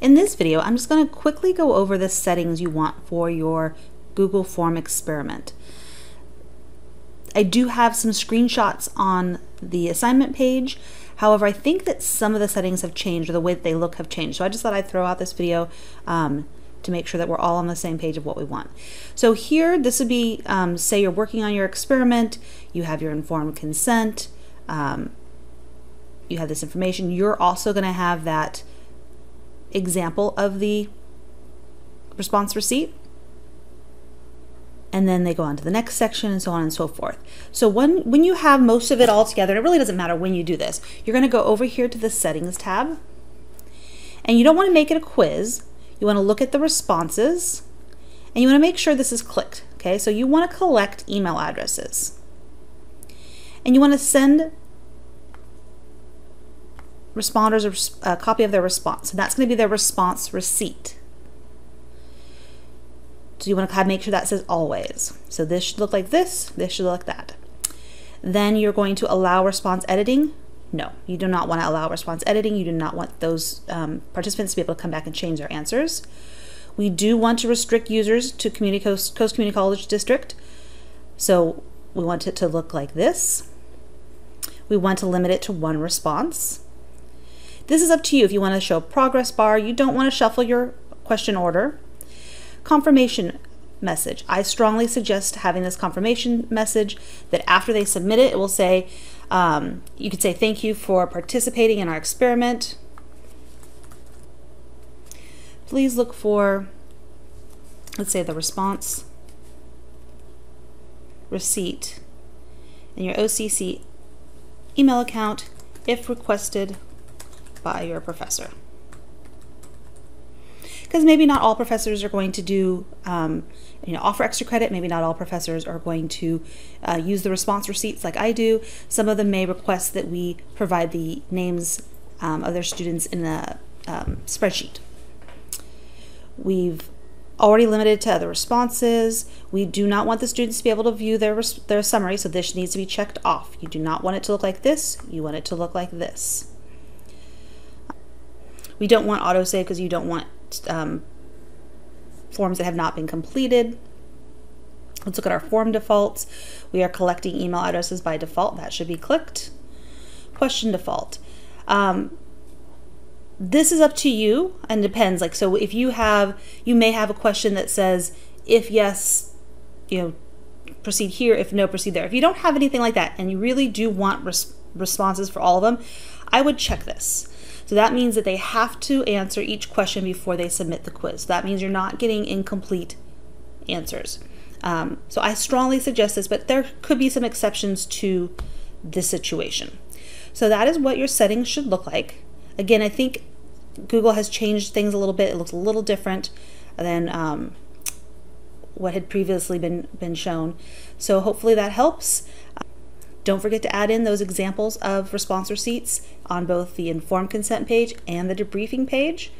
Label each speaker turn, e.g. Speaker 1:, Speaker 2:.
Speaker 1: In this video, I'm just going to quickly go over the settings you want for your Google Form experiment. I do have some screenshots on the assignment page. However, I think that some of the settings have changed or the way that they look have changed. So I just thought I'd throw out this video um, to make sure that we're all on the same page of what we want. So here, this would be, um, say you're working on your experiment, you have your informed consent, um, you have this information. You're also going to have that example of the response receipt. And then they go on to the next section and so on and so forth. So when, when you have most of it all together, it really doesn't matter when you do this, you're going to go over here to the settings tab. And you don't want to make it a quiz. You want to look at the responses and you want to make sure this is clicked. Okay, so you want to collect email addresses. And you want to send responders a, a copy of their response. And that's going to be their response receipt. So you want to make sure that says always. So this should look like this, this should look like that. Then you're going to allow response editing. No, you do not want to allow response editing. You do not want those um, participants to be able to come back and change their answers. We do want to restrict users to Community Coast, Coast Community College District. So we want it to look like this. We want to limit it to one response. This is up to you if you want to show progress bar. You don't want to shuffle your question order. Confirmation message. I strongly suggest having this confirmation message that after they submit it, it will say, um, you could say thank you for participating in our experiment. Please look for, let's say the response receipt in your OCC email account if requested by your professor. Because maybe not all professors are going to do, um, you know, offer extra credit. Maybe not all professors are going to uh, use the response receipts like I do. Some of them may request that we provide the names um, of their students in a um, spreadsheet. We've already limited to other responses. We do not want the students to be able to view their, their summary, so this needs to be checked off. You do not want it to look like this, you want it to look like this. We don't want autosave because you don't want um, forms that have not been completed. Let's look at our form defaults. We are collecting email addresses by default. That should be clicked. Question default. Um, this is up to you and depends. Like, so if you have, you may have a question that says, if yes, you know, proceed here. If no, proceed there. If you don't have anything like that and you really do want res responses for all of them, I would check this. So that means that they have to answer each question before they submit the quiz. So That means you're not getting incomplete answers. Um, so I strongly suggest this, but there could be some exceptions to this situation. So that is what your settings should look like. Again, I think Google has changed things a little bit. It looks a little different than um, what had previously been, been shown. So hopefully that helps. Don't forget to add in those examples of response receipts on both the informed consent page and the debriefing page.